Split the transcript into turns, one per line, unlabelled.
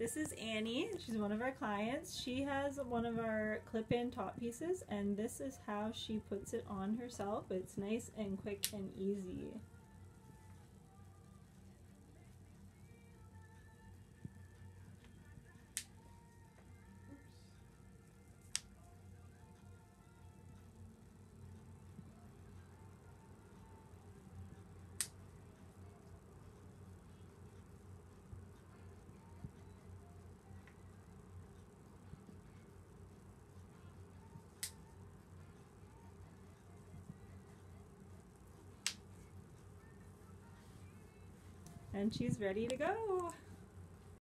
This is Annie. She's one of our clients. She has one of our clip-in top pieces and this is how she puts it on herself. It's nice and quick and easy. And she's ready to go.